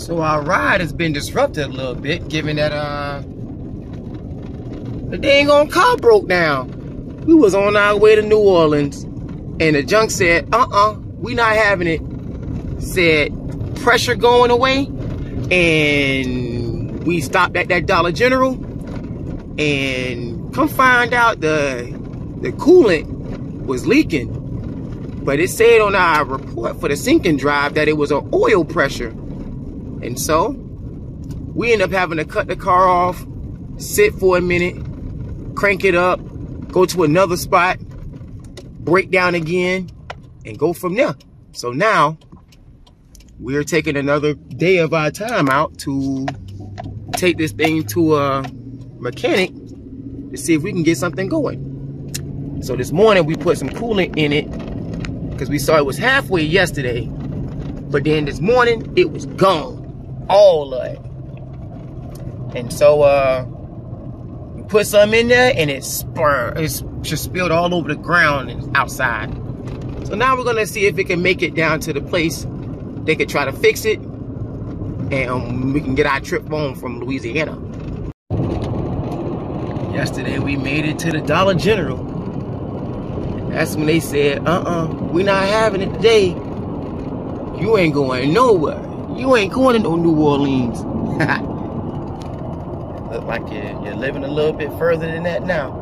So our ride has been disrupted a little bit, given that uh the dang on car broke down. We was on our way to New Orleans, and the junk said, "Uh-uh, we not having it." Said pressure going away, and we stopped at that Dollar General, and come find out the the coolant was leaking. But it said on our report for the sinking drive that it was an oil pressure. And so we end up having to cut the car off, sit for a minute, crank it up, go to another spot, break down again, and go from there. So now we're taking another day of our time out to take this thing to a mechanic to see if we can get something going. So this morning we put some coolant in it because we saw it was halfway yesterday. But then this morning it was gone. All of it. And so uh we put some in there and it it's just spilled all over the ground and outside. So now we're gonna see if it can make it down to the place they could try to fix it and um, we can get our trip home from Louisiana. Yesterday we made it to the Dollar General. That's when they said, uh-uh, we're not having it today. You ain't going nowhere. You ain't going to no New Orleans. Look like you're, you're living a little bit further than that now.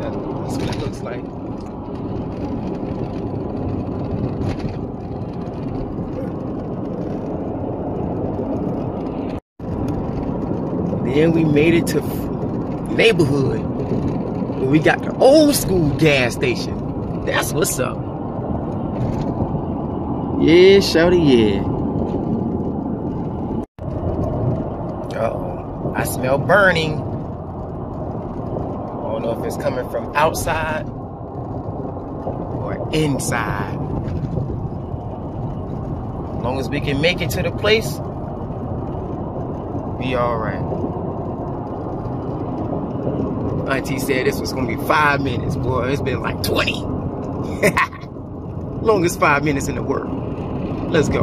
That's what it looks like. Then we made it to neighborhood where we got the old school gas station. That's what's up. Yeah, shouty, yeah. I smell burning. I don't know if it's coming from outside or inside. As long as we can make it to the place, be alright. Auntie said this was gonna be five minutes, boy. It's been like 20. Longest five minutes in the world. Let's go.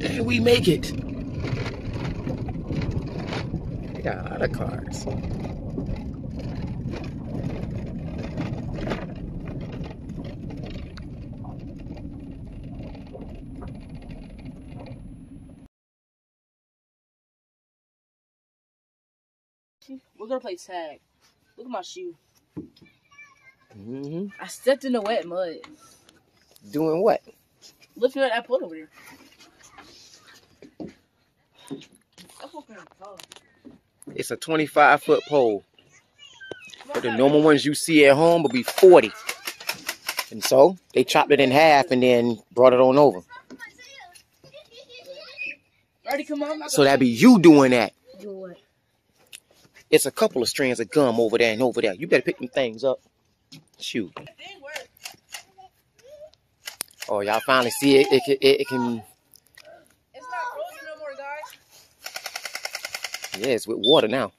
And we make it. We got a lot of cars. We're gonna play tag. Look at my shoe. hmm I stepped in the wet mud. Doing what? Lifting up that pole over there. That's fucking tall. It's a 25 foot pole. But the normal ones you see at home will be 40. And so they chopped it in half and then brought it on over. Already come on. So that'd be you doing that. It's a couple of strands of gum over there and over there. You better pick them things up. Shoot. Oh, y'all finally see it. It, it, it can, It's not frozen no more, guys. Yeah, it's with water now.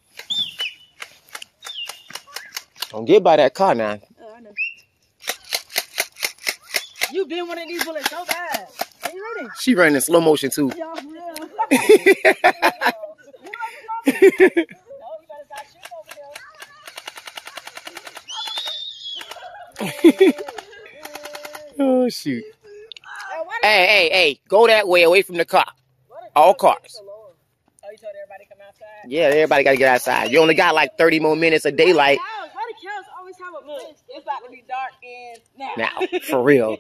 Don't get by that car now. Oh, I know. You been one of these bullets so bad. Are you ready? She ran in slow motion too. Yeah, real. no, you better stop shooting over there. oh shoot. Hey, hey, hey, go that way away from the car. All cars. Oh, you told everybody to come outside? Yeah, everybody gotta get outside. You only got like 30 more minutes of daylight Cows, why do cows always have a look? It's about to be dark and now. now, for real.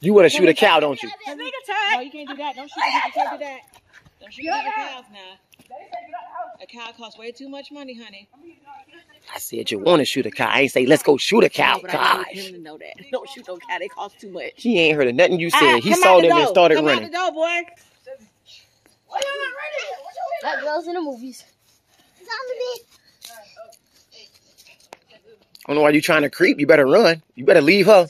You wanna shoot a cow, don't you? No, you can't do that. Don't shoot. You can't do that. Don't shoot little cows now. A cow costs way too much money, honey. I said you wanna shoot a cow. I ain't say let's go shoot a cow. No, but I need Gosh. him to know that. Don't shoot no cow. They cost too much. He ain't heard of nothing you Ah, said. He saw out the them and door. started come running. out the door, boy. That girl's in the movies. I don't know why you trying to creep. You better run. You better leave her.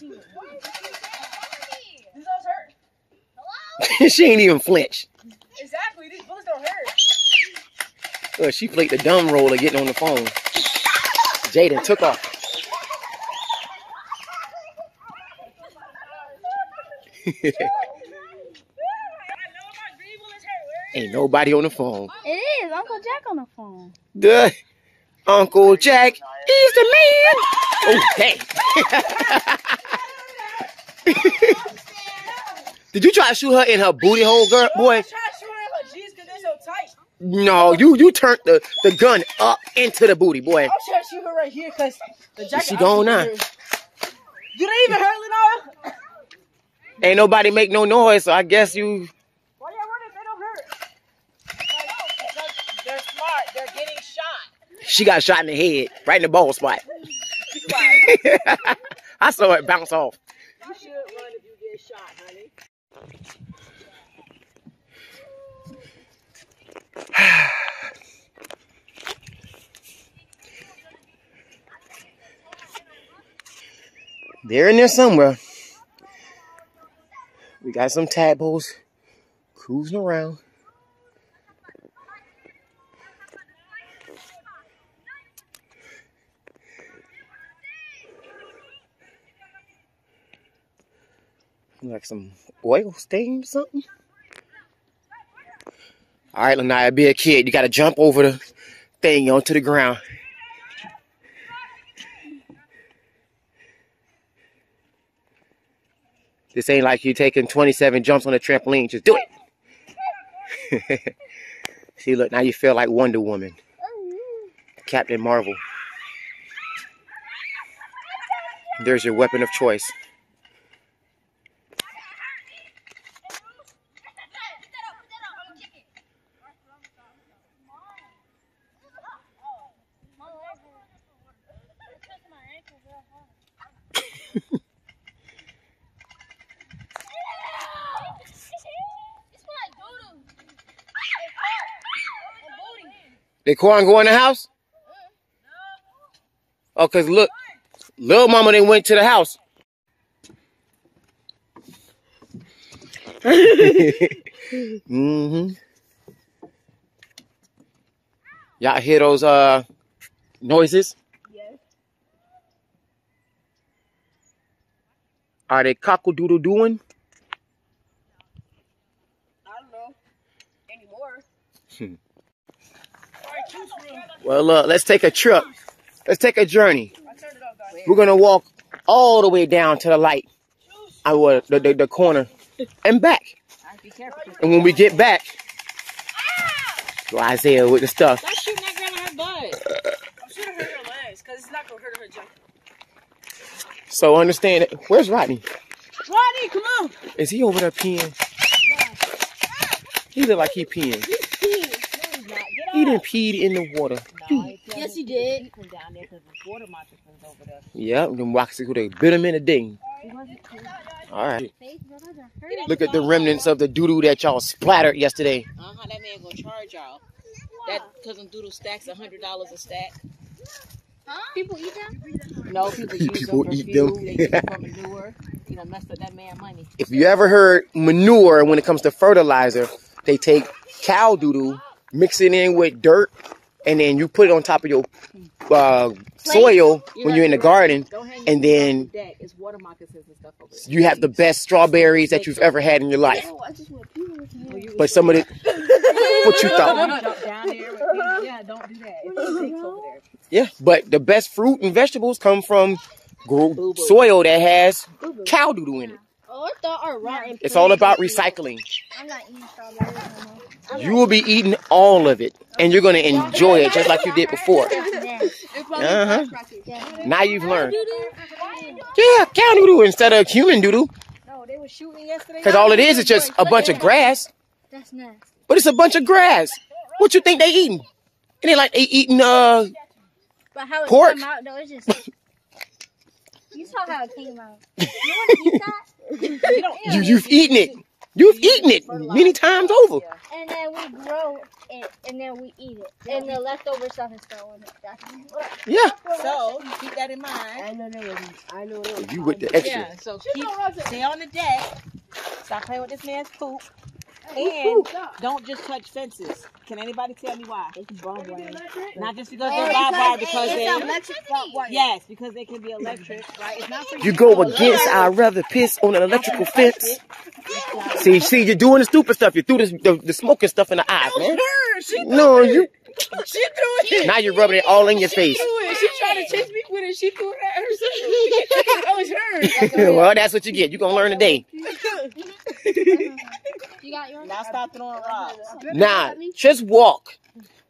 These she ain't even flinch. Exactly. These bullets don't hurt. Look, she played the dumb role of getting on the phone. Jaden took off. Ain't nobody on the phone. It is Uncle Jack on the phone. The Uncle Jack, he's the man. Oh, hey. Did you try to shoot her in her booty hole, girl, boy? No, you you turned the, the gun up into the booty, boy. I'm trying to shoot her right here because the jacket. She gone now. Do they even hurt Lenora? Ain't nobody make no noise, so I guess you. Why y'all running? They don't hurt. They're smart. They're getting shot. She got shot in the head, right in the ball spot. I saw it bounce off. You should run if you get shot, honey. They're in there somewhere. We got some tadpoles cruising around. Like some oil stain or something. All right, Lanaya, be a kid. You got to jump over the thing onto the ground. This ain't like you taking 27 jumps on a trampoline. Just do it. See, look, now you feel like Wonder Woman. Captain Marvel. There's your weapon of choice. Did Quan go in the house? Oh, cause look, little mama then went to the house. mm-hmm. Y'all hear those uh noises? Yes. Are they cockle doodle doing? I don't know. Anymore. Hmm. All right, choose room. Well, look, let's take a trip. Let's take a journey. I turned it off, guys. We're gonna walk all the way down to the light. Uh, I will the, the, the corner and back. And when we get back, go Isaiah with the stuff. Shooting that girl in her butt. I'm shooting her legs because it's not going to hurt her. So understand it. Where's Rodney? Rodney, come on. Is he over there peeing? He look like he peeing. He didn't pee in the water. Yes, he did. down there because the water moccasins over there. Yep, them waxes who they bit him in a ding. All right. Look at the remnants of the doodoo -doo that y'all splattered yesterday. Uh huh. That man gonna charge y'all. That cousin Doodle stacks a hundred dollars a stack. People eat them? No, people use People them for eat fuel. them. They use them for manure. You know, messed up that man money. If you ever heard manure when it comes to fertilizer, they take cow doo-doo, mix it in with dirt, and then you put it on top of your uh, soil when you're in the garden, and then. It's water moccasins and stuff over there. you have the best strawberries that you've ever had in your life. Oh, I just want people to hear. But some of it, what you thought? Jump down there. with these- Yeah, don't do that. It's snakes over there. Yeah, but the best fruit and vegetables come from soil that has cow doo-doo in it. Oh, I thought our rotten. It's all about recycling. I'm not eating strawberries no. You will be eating all of it, and you're gonna enjoy it just like you did before. Uh huh. Now you've learned. Yeah, cow doo-doo instead of human doo-doo, No, they were shooting yesterday. because all it is is just a bunch of grass. That's nasty. But it's a bunch of grass. What you think they eating? It ain't like they eating uh But how it Pork. came out though, it's just. You saw how it came out. You want to eat that? you you've eaten it. You've eaten it many times over. And then we grow it, and then we eat it. And the leftover stuff is thrown in it. That's Yeah. So you keep that in mind. I know that. I know they You with the extra. Yeah. So keep stay on the deck. Stop playing with this man's poop. And don't just touch fences. Can anybody tell me why? Not just because they're barbed wire, because they yes, because they can be electric, right? It's not for You go against, I'd rather piss on an electrical fence. See, see, you're doing the stupid stuff. You threw this, the, the smoking stuff in the eyes, man. No, you. She threw it. Now you're rubbing it all in your face. She threw it. She tried to chase me with it. She threw it at herself. that was her. Oh, well, that's what you get. You're gonna learn today. You got yours? Now stop throwing rocks. Nah, just walk.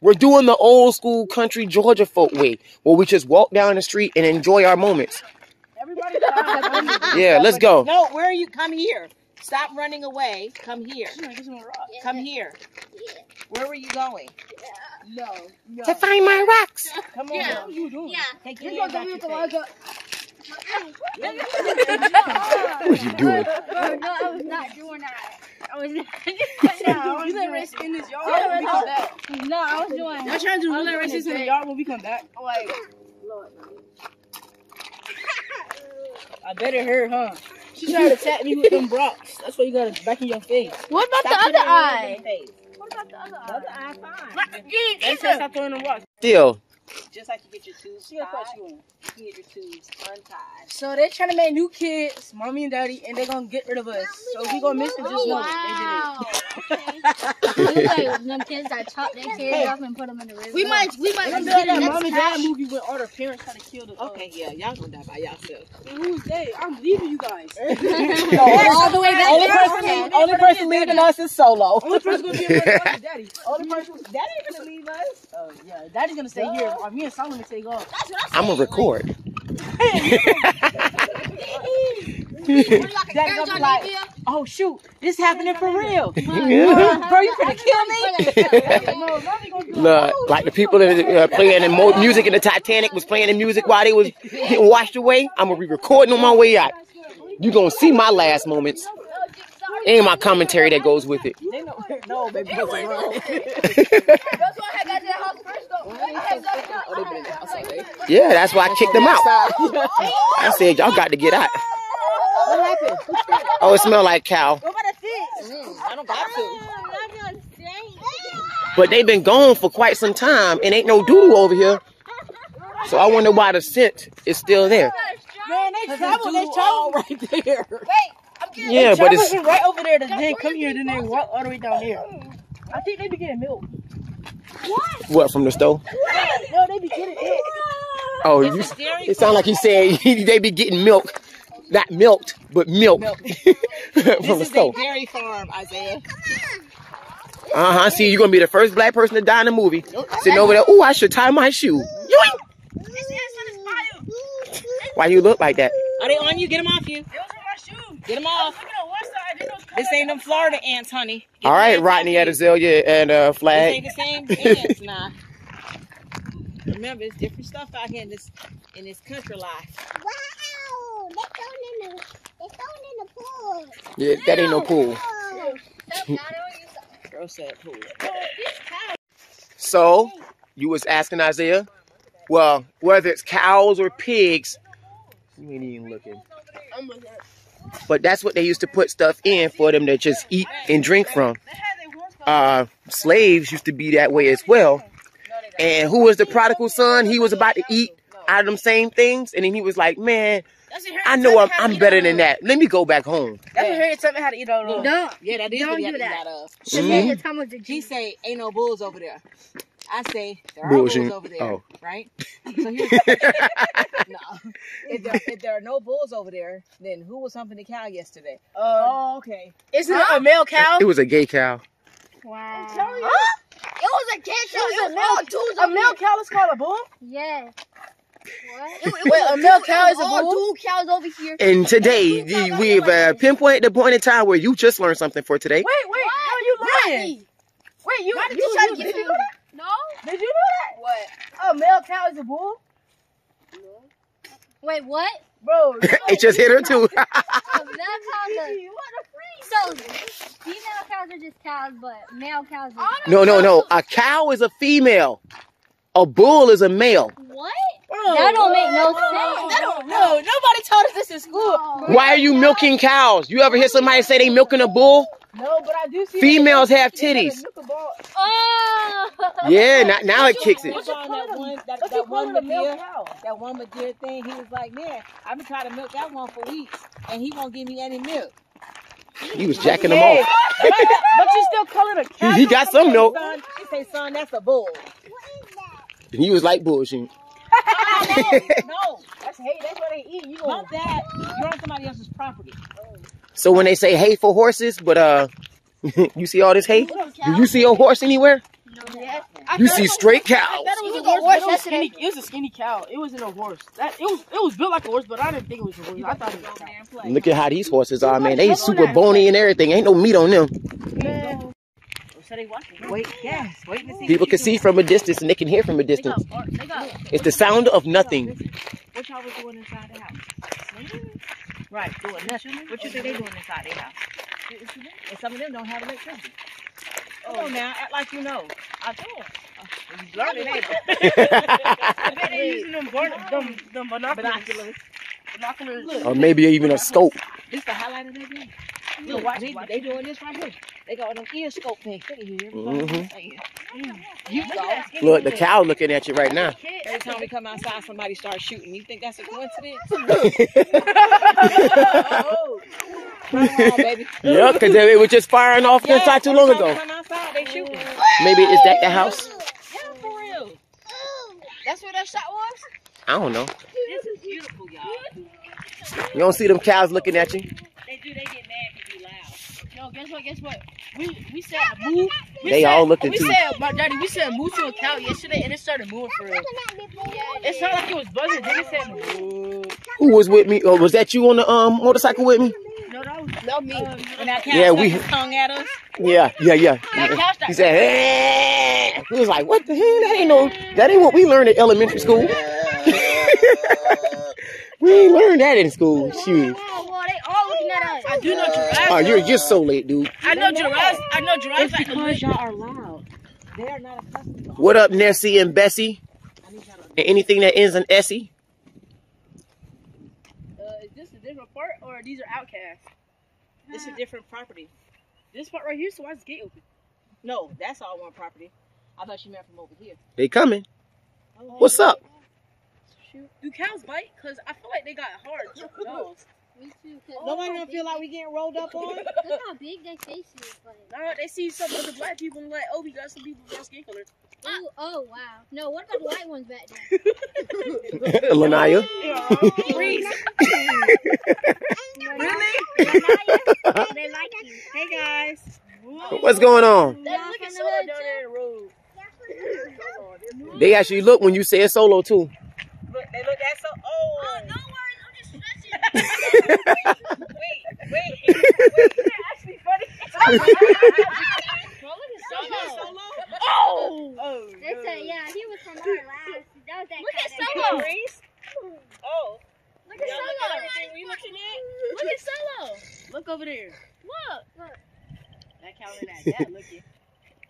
We're doing the old school country Georgia folk way, where we just walk down the street and enjoy our moments. Everybody, Yeah, let's go. No, where are you? Come here. Stop running away. Come here. Come here. Where were you going? To find my rocks. Come on. Yeah. Yeah. Take your hands out your face. What you doing? Oh, no, I was not doing that. I was not No, we let race in this yard when we come back. No, I was doing Y'all trying to do relay races in the yard when we come back? Like, I bet it hurt, huh? She tried to attack me with them rocks. That's why you got it back in your face. What about Stop the other putting your hands eye? in your face. What about the other eye? The other eye? eye, fine. That's why stop throwing them rocks. Still, Just like you get your tubes She got tied, caught you in. you get your tubes untied. So they're trying to make new kids, mommy and daddy, and they're gonna get rid of us. So we gonna miss it, just Oh, know wow. they You like them kids that chop their kids off and put them in the river. did it. We might, we might Let's do get that it. mom and dad movie where all the parents try to kill the. Okay, yeah, y'all gonna die by yourself. Uh, who's they? I'm leaving you guys. all the way back Only there. person, only person leaving us is solo. Only person gonna be around is daddy. Only person, that ain't gonna leave us. Uh, yeah, daddy's gonna stay here. While me and Solomon take off. I'm gonna record. Daddy gonna be like, oh shoot, this happening for real. Bro, Look, you finna kill me? No, gonna do it. like the people that uh, playing the mo- music in the Titanic was playing the music while they was getting washed away. I'm gonna be recording on my way out. You gonna see my last moments and my commentary that goes with it. They know, no, baby, what's wrong? Oh, they been in the house all day. Yeah, that's why I kicked them out. I said y'all got to get out. What happened? Oh, it smelled like cow. What about a fish? Mm, I don't got to. But they've been gone for quite some time and ain't no doodle over here. So I wonder why the scent is still there. Man, they travel. They all travel. right there. Yeah, but it's Travel right over there. To then come here. Then they walk all the way down here. I think they be getting milk. what What from the stove? No, they be getting milk. Oh, you, it sounds like he said they be getting milk, not milked, but milk from This the is a stove. dairy farm, Isaiah. Uh huh. See, you're gonna be the first black person to die in the movie. Sitting over there. Ooh, I should tie my shoe. Yoink! Why you look like that? Are they on you? Get them off you. Get them off. This ain't them Florida ants, honey. Get All them right, ants Rodney off you. Adazelia and uh, This Flag. ain't the same ants now. Remember, it's different stuff out here in this in this country life. Wow, they're thrown in the, they're thrown in the pool. Yeah, that ain't no pool. Girl said pool. So, you was asking Isaiah? Well, whether it's cows or pigs, you ain't even looking. But that's what they used to put stuff in for them to just eat and drink from. Uh, slaves used to be that way as well. And who was the prodigal son? He was about to eat out of them same things, and then he was like, "Man, I know I'm, I'm better than that. Let me go back home." That's what Harriet taught me how to eat all those. No, Yeah, that is Don't what do you that. got of. Mhm. the time the He say ain't no bulls over there. I say there are Bullshit. bulls over there, Oh. right? So here's no. If there, if there are no bulls over there, then who was humping the cow yesterday? Uh, Oh, okay. isn't it a male cow? It was a gay cow. Wow. It was a gay cow. It was all twos A male cow is called a bull? Yeah. What? Wait, a male cow is a bull? two cows over here. And today, the, we've uh, pinpointed the point in time where you just learned something for today. Wait, wait, Are you lying. Wait, you, Rodney, you, you trying to you, get did me you know that? No. Did you know that? What? A male cow is a bull? No. Wait, what? Bro, it just hit her too. So male cows are, so female cows are just cows, but male cows are no, no, no. A cow is a female. A bull is a male. what? bro. That don't make no sense. That don't, no, nobody taught us this in school. Why are you milking cows? You ever hear somebody say they milking a bull? No, but I do see Females that- have they got a titties. knuckleball. Oh! Yeah, now, now it kicks it. What's that one, that, What's that it one called? A male Madeira, cow. that one Madeira thing, he was like, man, I've been trying to milk that one for weeks, and he won't give me any milk. He was jacking them Hey, off. but, but you still call it a cow. He, he got some milk. Son, he say, son, that's a bull. What is that? He was like bullshit. no, That's hey, that's what they eat. You bump gonna that. You're on somebody else's property. So when they say hay for horses, but uh, you see all this hay? Do you see a horse anywhere? You see straight I cows. thought it was a horse, it was, skinny, it was a skinny cow. It wasn't a horse. That it was it was built like a horse, but I didn't think it was a horse. I thought it was a cow. Look at how these horses are, man. They super bony and everything. Ain't no meat on them. So they watching. Wait, yes, waiting to see. People can see from a distance and they can hear from a They distance. got, they got. It's the sound of nothing. What y'all was doing inside the house? Right, doing nothing. What you think they doing inside their house? And some of them don't have electricity. Come on now, act like you know. I do. Oh, you learning, ain't? I bet they using them, bar- them, them binoculars. Binoculars. Binoculars. Or maybe even a scope. This the highlight of their day. You Look, watch it, they doing this right here. They got them ear scope things. They can hear everything. Mhm. You go. Look, the cow looking at you right now. Every time we come outside, somebody starts shooting. You think that's a coincidence? Oh, Come on, baby. Yep, because it was just firing off Yeah, inside too long ago. Come outside, they shooting. Maybe is that the house? Yeah, for real. that's what that shot was. I don't know. This is beautiful, y'all. You don't see them cows looking at you. They do. They get mad if you loud. Yo, guess what? Guess what? We we said move. We They said, all looking We too. said my daddy. We said move to a cow yesterday, and it started moving for real. It sounded like it was buzzing. Then it said move. Who was with me? Or was that you on the um motorcycle with me? No, that was that was me. And that cow Yeah, yeah, we- his tongue at us. Yeah, yeah, yeah. That cow He started. said, "Eh." he was like, what the hell? That ain't no, that ain't what we learned at elementary school. we ain't learned that in school. Shoot. Oh, well, they all looking at us. I do know giraffes. Oh, you're just so late, dude. I know giraffes. I know giraffes like the Because y'all are loud. They are not accustomed What up, Nessie and Bessie? And anything that ends in Essie? Uh, is this a different part or these are outcasts? This is different property. This part right here, so why is the gate open? No, that's all one property. I thought you meant from over here. They coming. What's up? Shoot. Do cows bite? Cause I feel like they got hard jaws. Me too, 'cause Nobody don't feel like we getting rolled up on. Look how big their face is. Like, Now they see some other black people and like, oh, we got some people with skin color. ooh, oh wow. No, what about the white ones back there? Lanaya. Reese. really? they like you. hey guys. What's going on? That look at someone down there in the road. They actually look when you say solo too. Look, they look at so. Oh. no worries, I'm just stretching. Wait, wait. actually funny. Bro, look at Solo. Solo. Oh. Oh. They said, yeah, he was from our last. That was that Look at Solo. Oh. Look at Y'all look at Solo. everything we looking at? Look at Solo. Look over there. Look. That cow and that dad looking.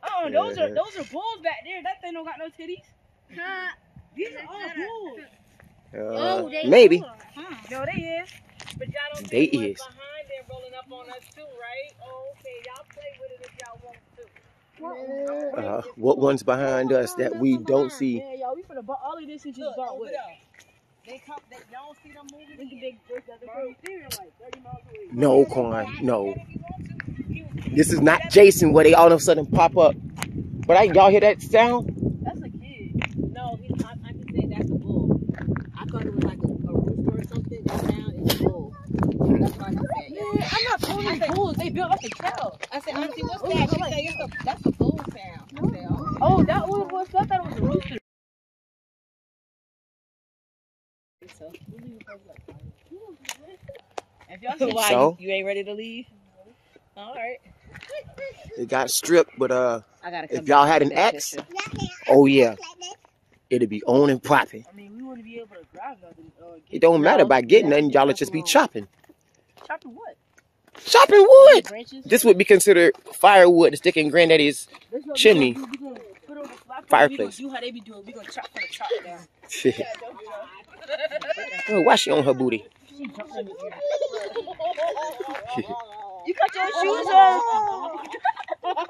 Oh, those are those are bulls back there. That thing don't got no titties. Huh? These are all bulls. Uh, oh, they maybe. are. No, they is. But y'all don't They think what's is. behind them rolling up on us too, right? Oh, okay. Y'all play with it if y'all want to. Uh, what one's behind us that we don't see? Yeah, y'all, we finna butt all of this and just Look, bought with. there. They come. They, don't see them moving. Look at big birds that right there, like 30 miles away. No, Quan, no. This is not Jason where they all of a sudden pop up. But I, y'all hear that sound? That's a kid. No, he, I, I just said that's a bull. I thought it was like a, a rooster or something. That sound is a bull. That's why I said. Man, I'm not calling them bulls. They built like a cow. I said, Auntie, what's that? She said, it's a, that's a bull sound. I said, oh. Oh, that one was. I thought it was a rooster. So. If y'all So see why So? you, you ain't ready to leave? All right. It got stripped, but uh, If y'all had an that axe, oh yeah, it'd be on and popping. I mean, we wouldn't be able to grab nothing. Uh, It don't matter No, about getting nothing, y'all would just be chopping. chopping what? Chopping wood! This would be considered firewood to stick in granddaddy's That's what we chimney. gonna. We gonna put on the flat Fireplace. Gonna how they be doing. We gonna chop the chop down. oh, why she on her booty? You got your shoes on.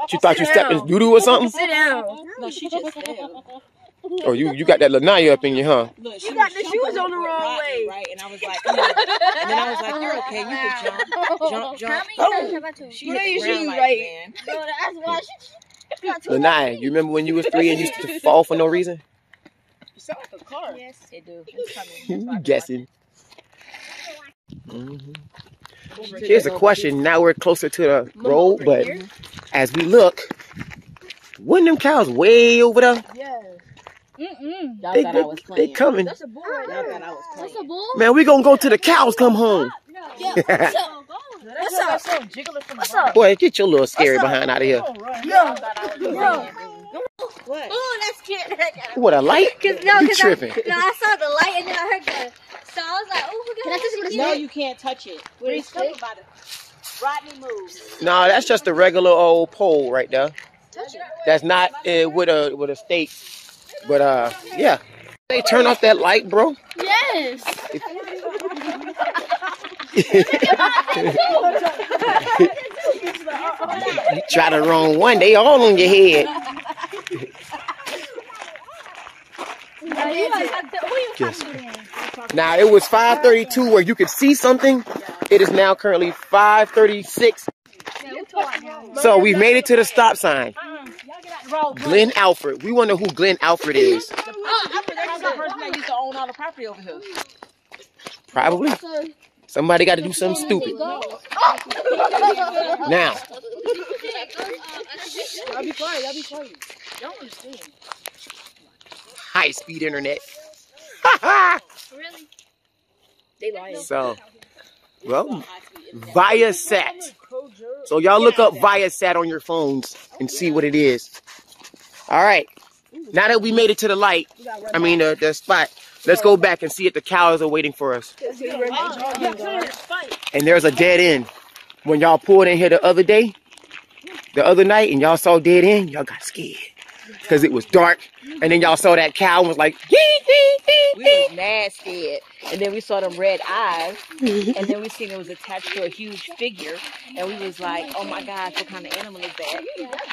She thought you stepped in doo doo or something? Sit down. No, she just fell. Oh, you you got that Lanaya up in you, huh? Look, she You got the shoes on the wrong Rodney, way. Right, and I was like, you and then I was like, you're okay, you can jump, jump, jump. How many times have I told She you? Put hit the ground like, right. man. Bro, that's why she. she got two Lanaya, you remember when you was three and you used to fall for no reason? You sound like a car. Yes. It do. It's. You guessing. Mhm. Here's a question. Now we're closer to the road, but as we look, wouldn't them cows way over there? Yes. Mm-mm. Y'all They, thought they, I was they coming. That's a bull right Y'all thought I was That's a bull? Man, we gonna go till the cows come home. No. Yeah. What's up? What's up? So jiggling from What's up? Boy, get your little scary behind out of here. Yo. Y'all thought I was Yo. playing. What? Oh, that scared the heck out of me. What a light? Cause no, You cause tripping. I, no, I saw the light and then I heard the. So I was like, oh, we're gonna touch it No, you can't touch it. With a Reese, stick? about it. Rodney moves. No, that's just a regular old pole right there. That's not uh, with a with a stake. But uh, yeah. They turn off that light, bro. Yes. You try the wrong one, they all on your head. Yes. Now it was 5:32 where you could see something. It is now currently 5:36. So we've made it to the stop sign. Glenn Alfred. We wonder who Glenn Alfred is. That's the person that used to own all the property over here. Probably. Somebody got to do something stupid. Now, Y'all be quiet. Y'all be quiet. Y'all understand. high speed internet. Really? They lying. so, well, Viasat. So y'all look up Viasat on your phones and see what it is. All right. Now that we made it to the light, I mean the, the spot, let's go back and see if the cows are waiting for us. And there's a dead end. When y'all pulled in here the other day, the other night, and y'all saw dead end, y'all got scared because it was dark. And then y'all saw that cow and was like, "Hee, hee, hee, We hee." was scared. And then we saw them red eyes. And then we seen it was attached to a huge figure. And we was like, oh my God, what kind of animal is that?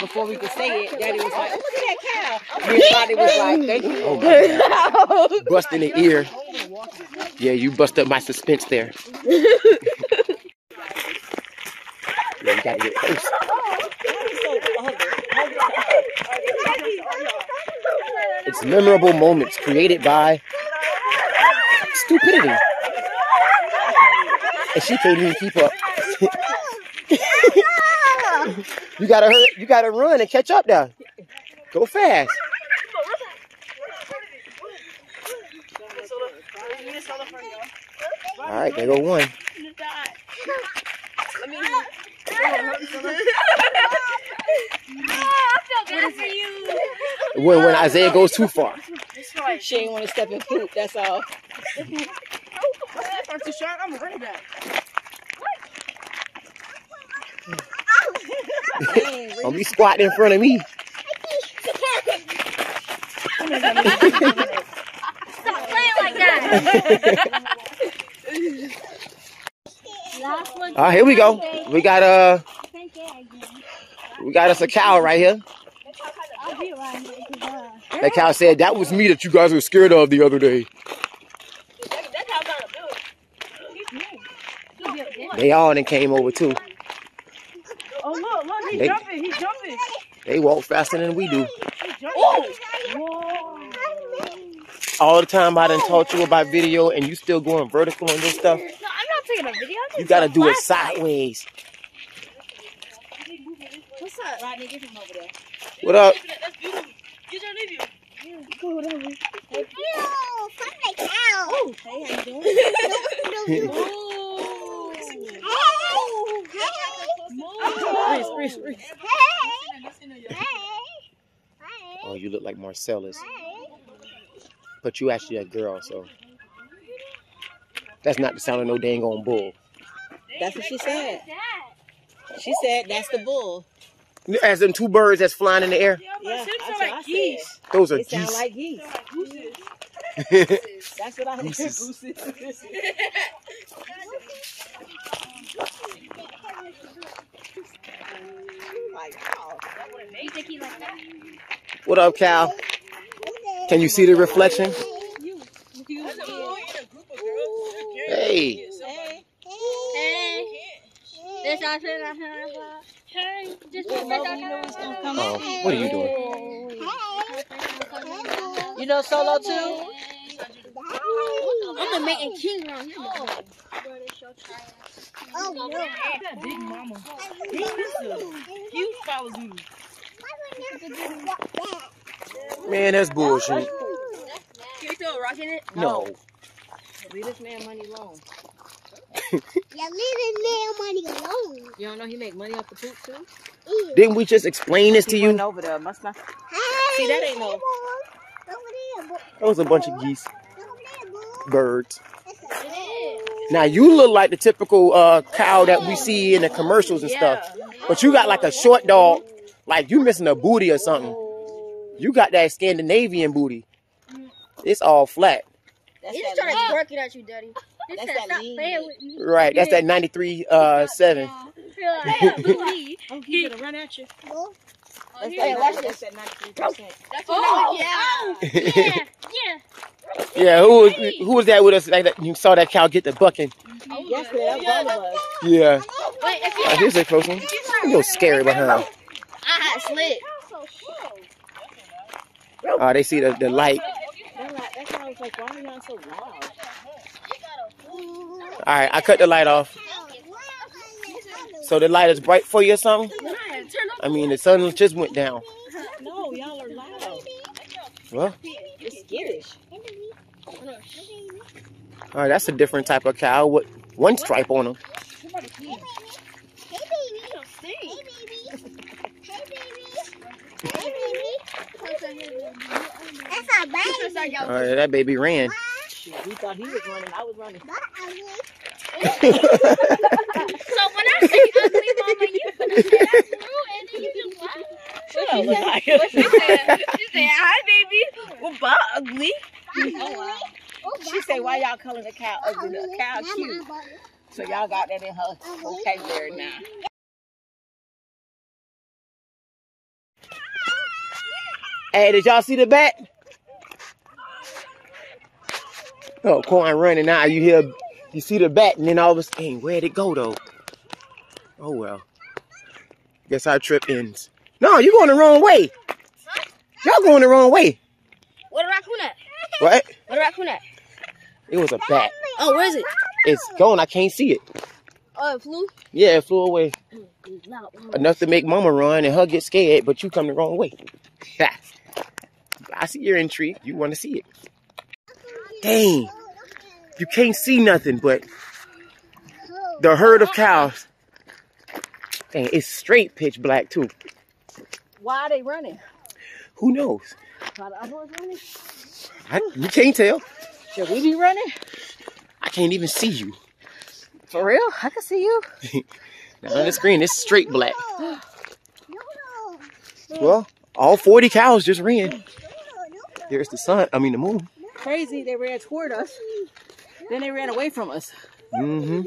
Before we could say it, Daddy was like, oh, look at that cow. Rodney was like, thank you. Oh, my God. Bust in the ear. Yeah, you bust up my suspense there. Yeah, you gotta get close. It's memorable moments created by stupidity. And she can't even keep up. you gotta hurry, you gotta run and catch up now. Go fast. All right, there go one. When when Isaiah goes too far. She ain't want to step in poop, that's all. I'm too short. I'm a running back. Don't be squatting in front of me. Stop playing like that. Last one. All right, here we go. We got uh, we got us a cow right here. I'll be around here because, uh, That cow said that was me that you guys were scared of the other day. They all then came over too. Oh look, look, he's They- jumping. He's jumping. They walk faster than we do. He's jumping. Whoa. All the time I done taught you about video and you still going vertical on this stuff. No, I'm not taking a video. I'm You gotta do it sideways. What's up? Rodney, get him over there. What up? Get your review. Ew, fuck the cow. Hey, how you doing? Ooh. Hey, hey, Reese, Reese, Reese. hey, hey, Oh, you look like Marcellus, but you actually a girl, so that's not the sound of no dang on bull. That's what she said. She said that's the bull. As in two birds that's flying in the air, Yeah, Them that's sound what I like said. geese. those are They sound geese. like geese. That's what I heard. Gooses. like, oh, that what it You think he like that? What up, Cal? Can you see the reflection? Hey. Hey, Hey. This our friend. our friend, our friend. Hey. Just put this on her. Oh, what are you doing? You know Solo too? I'm the main king around here. Oh, no. That big mama. Huge follows. Man, that's bullshit. Can you throw a rock in it? No. Leave this man money alone. You leave this man money alone. You don't know he make money off the poop too? Ew. Didn't we just explain this to you? over there. Must not. See, that ain't no- Over there. That was a bunch of geese, Over there, boy. birds. That's a bird. Now you look like the typical uh, cow that we see in the commercials and stuff, but you got like a short dog, like you missing a booty or something. You got that Scandinavian booty. It's all flat. That's He that just lean. started twerking at you, daddy. This That's said, that stop lean playing meat. with me. Right, that's that 93 uh 7. Yeah, booty. Oh, he's gonna run at you. Boy. That's Hey, watch that's that 93%. That's Oh, yeah. yeah, yeah. yeah, who was who was that with us? Like that, you saw that cow get the bucking. Mm-hmm. Yesterday, that was all. Yeah. Wait, if you Oh, here's a close one. You go scary behind. I had slick. Oh, they see the, the light. That, like, was like, why are y'all so loud? All right, I cut the light off. So the light is bright for you or something? I mean, the sun just went down. No, y'all are loud. Well, It's skittish. all right, that's a different type of cow with one stripe on them. Hey, baby. Hey, baby. Hey, baby. Hey, baby. That's a baby. All right, that baby ran. He thought he was running. I was running. So when I say ugly, mama, you finna say that's blue, and then you can laugh. Shut up, Maya. She said, she said, hi, baby. Well, bye, ugly. She said, why y'all calling the cow ugly? The cow cute. So y'all got that in her vocabulary now. Hey, did y'all see the bat? Oh, Corn running now. You hear, you see the bat, and then all of a sudden, hey, where'd it go though? Oh well. Guess our trip ends. No, you going the wrong way. Y'all going the wrong way. What a raccoon at? What? What a raccoon at? It was a bat. Oh, where is it? It's gone. I can't see it. Oh, it flew? Yeah, it flew away. Enough to make Mama run and her get scared, but you come the wrong way. I see you're intrigued. You want to see it. Dang. You can't see nothing but the herd of cows. Dang, it's straight pitch black too. Why are they running? Who knows? Why the other ones running? I, you can't tell. Should we be running? I can't even see you. For real? I can see you. Now on the screen, it's straight black. No, no. Well, all 40 cows just ran. There's the sun. I mean, the moon. Crazy, they ran toward us. Then they ran away from us. Mm-hmm.